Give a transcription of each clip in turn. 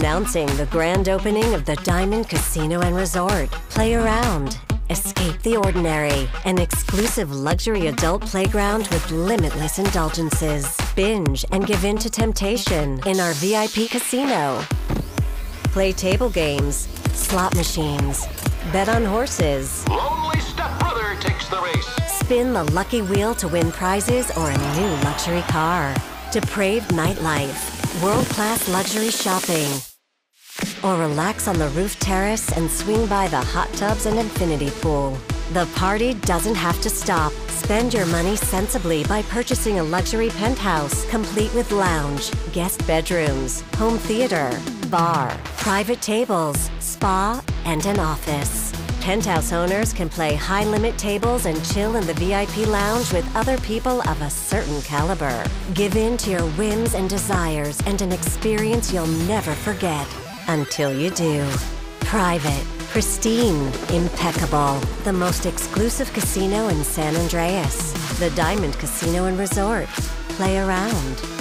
Announcing the grand opening of the Diamond Casino and Resort. Play around, escape the ordinary, an exclusive luxury adult playground with limitless indulgences. Binge and give in to temptation in our VIP casino. Play table games, slot machines, bet on horses, Lonely stepbrother takes the race. spin the lucky wheel to win prizes or a new luxury car. Depraved nightlife, world class luxury shopping. Or relax on the roof terrace and swing by the hot tubs and infinity pool. The party doesn't have to stop. Spend your money sensibly by purchasing a luxury penthouse complete with lounge, guest bedrooms, home theater, bar, private tables, spa, and an office. Penthouse owners can play high limit tables and chill in the VIP lounge with other people of a certain caliber. Give in to your whims and desires and an experience you'll never forget until you do. Private, pristine, impeccable. The most exclusive casino in San Andreas. The Diamond Casino and Resort. Play around.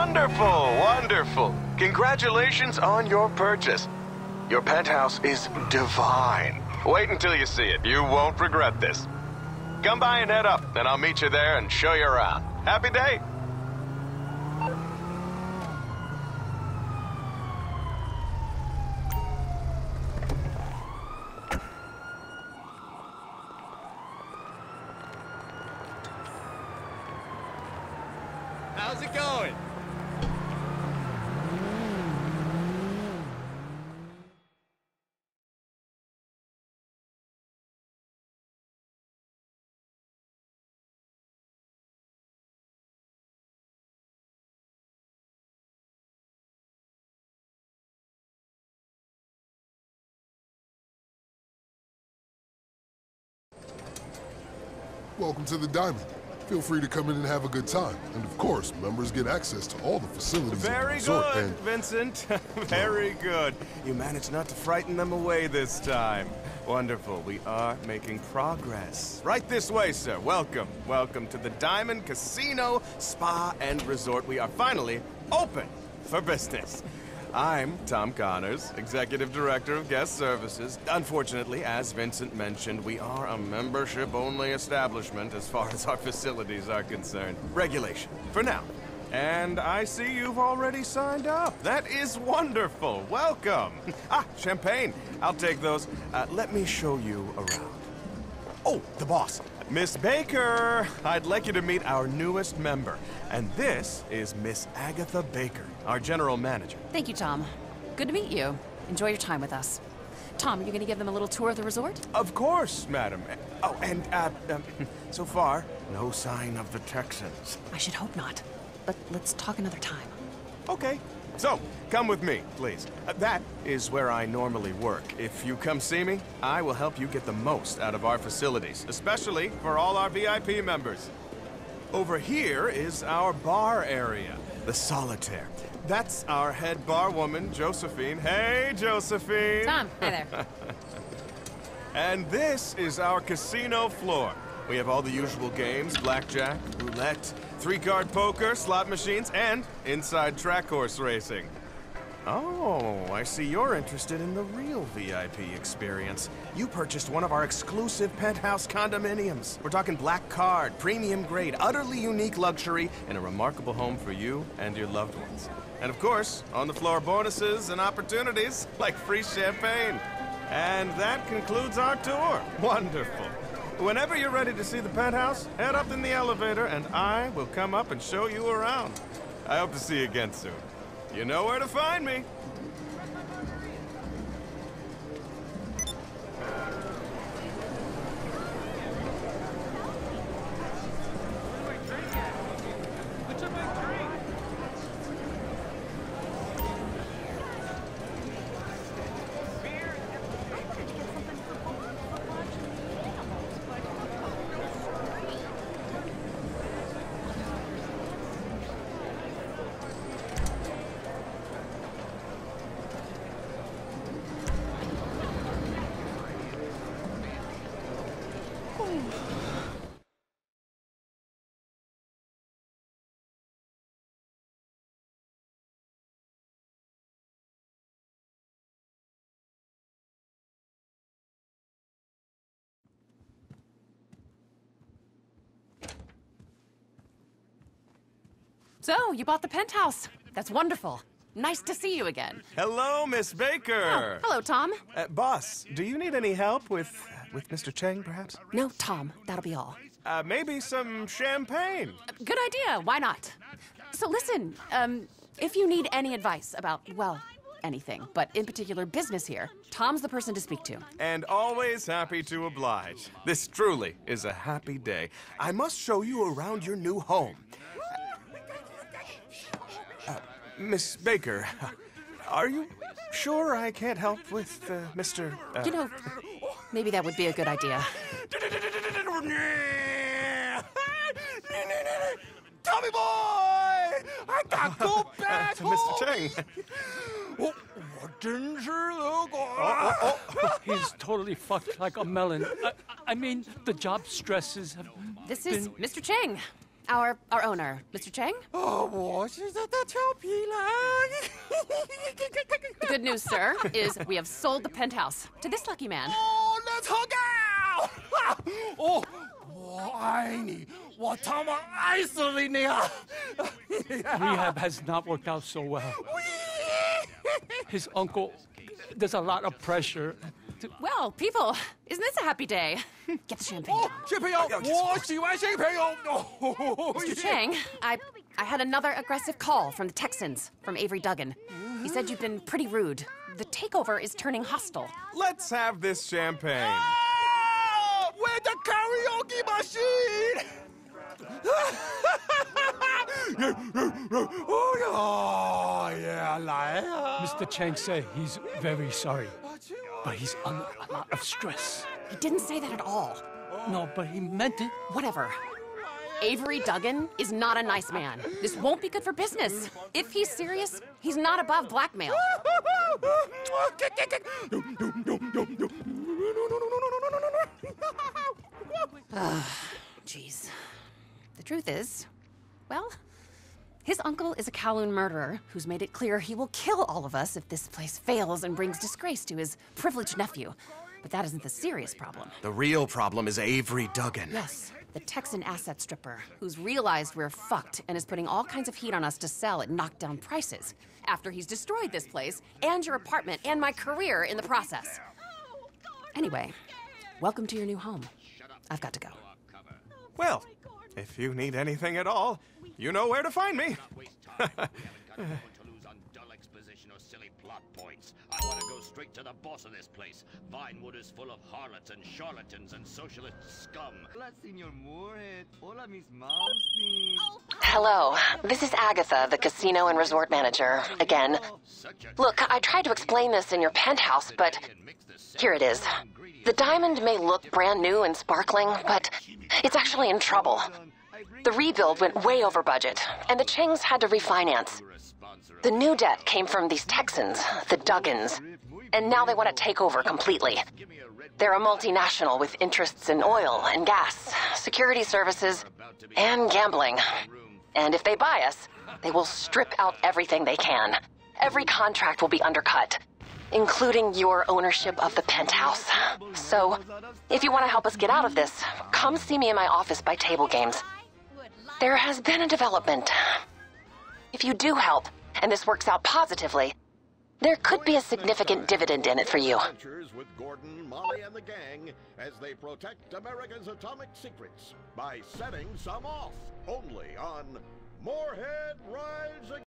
Wonderful, wonderful. Congratulations on your purchase. Your penthouse is divine. Wait until you see it. You won't regret this. Come by and head up, and I'll meet you there and show you around. Happy day. How's it going? Welcome to the Diamond. Feel free to come in and have a good time. And of course, members get access to all the facilities of the Very good, and Vincent. Very good. You managed not to frighten them away this time. Wonderful. We are making progress. Right this way, sir. Welcome. Welcome to the Diamond Casino, Spa, and Resort. We are finally open for business. I'm Tom Connors, Executive Director of Guest Services. Unfortunately, as Vincent mentioned, we are a membership only establishment as far as our facilities are concerned. Regulation, for now. And I see you've already signed up. That is wonderful. Welcome. Ah, champagne. I'll take those. Uh, let me show you around. Oh, the boss. Miss Baker, I'd like you to meet our newest member. And this is Miss Agatha Baker, our general manager. Thank you, Tom. Good to meet you. Enjoy your time with us. Tom, are you gonna give them a little tour of the resort? Of course, madam. Oh, and, uh, um, so far, no sign of the Texans. I should hope not. But let's talk another time. Okay. So, come with me, please. Uh, that is where I normally work. If you come see me, I will help you get the most out of our facilities, especially for all our VIP members. Over here is our bar area, the Solitaire. That's our head bar woman, Josephine. Hey, Josephine! Tom, hi there. And this is our casino floor. We have all the usual games blackjack, roulette, three card poker, slot machines, and inside track horse racing. Oh, I see you're interested in the real VIP experience. You purchased one of our exclusive penthouse condominiums. We're talking black card, premium grade, utterly unique luxury, and a remarkable home for you and your loved ones. And of course, on the floor bonuses and opportunities like free champagne. And that concludes our tour. Wonderful. Whenever you're ready to see the penthouse, head up in the elevator and I will come up and show you around. I hope to see you again soon. You know where to find me. So, you bought the penthouse. That's wonderful. Nice to see you again. Hello, Miss Baker. Oh, hello, Tom. Uh, boss, do you need any help with with Mr. Chang, perhaps? No, Tom, that'll be all. Uh, maybe some champagne. Good idea. Why not? So, listen, um, if you need any advice about, well, anything, but in particular business here, Tom's the person to speak to. And always happy to oblige. This truly is a happy day. I must show you around your new home. Miss Baker, are you sure I can't help with uh, Mr. Uh... You know, maybe that would be a good idea. Tommy boy! I got go back uh, Mr. Chang. oh, what danger, look. Oh, oh, oh. He's totally fucked like a melon. I, I mean, the job stresses have This is. Mr. Chang. our our owner. Mr. Cheng? 哦，我是他的调皮狼。 The good news, sir, is we have sold the penthouse to this lucky man. 哦，那草稿！哦，我爱你，我他妈爱死了你啊！ Rehab has not worked out so well. His uncle, there's a lot of pressure. to- Well, people, isn't this a happy day? Get the champagne. 哦，新朋友，我喜欢新朋友。哦， Mr. Chang, I I had another aggressive call from the Texans, from Avery Duggan. He said you've been pretty rude. The takeover is turning hostile. Let's have this champagne. Ah, Where's the karaoke machine? oh yeah, 来啊！ Mr. Chang said he's very sorry, but he's under a lot of stress. He didn't say that at all. No, but he meant it. Whatever. Avery Duggan is not a nice man. This won't be good for business. If he's serious, he's not above blackmail. Ah, jeez. The truth is, well, his uncle is a Kowloon murderer who's made it clear he will kill all of us if this place fails and brings disgrace to his privileged nephew. But that isn't the serious problem. The real problem is Avery Duggan. Yes, the Texan asset stripper, who's realized we're fucked and is putting all kinds of heat on us to sell at knockdown prices after he's destroyed this place and your apartment and my career in the process. Anyway, welcome to your new home. I've got to go. Well, if you need anything at all, you know where to find me. to lose on dull exposition or silly plot points. I want to go straight to the boss of this place. Vinewood is full of harlots and charlatans and socialist scum. Hola, Senor Moorhead. Hola, Miss Malmsteen. Hello, this is Agatha, the casino and resort manager, again. Look, I tried to explain this in your penthouse, but here it is. The diamond may look brand new and sparkling, but it's actually in trouble. The rebuild went way over budget, and the Chings had to refinance. The new debt came from these Texans, the Duggans, and now they want to take over completely. They're a multinational with interests in oil and gas, security services, and gambling. And if they buy us, they will strip out everything they can. Every contract will be undercut, including your ownership of the penthouse. So, if you want to help us get out of this, come see me in my office by table games. There has been a development. If you do help, and this works out positively, there could be a significant dividend in it for you. With Gordon, Molly, and the gang as they protect America's atomic secrets by setting some off. Only on Rides Again.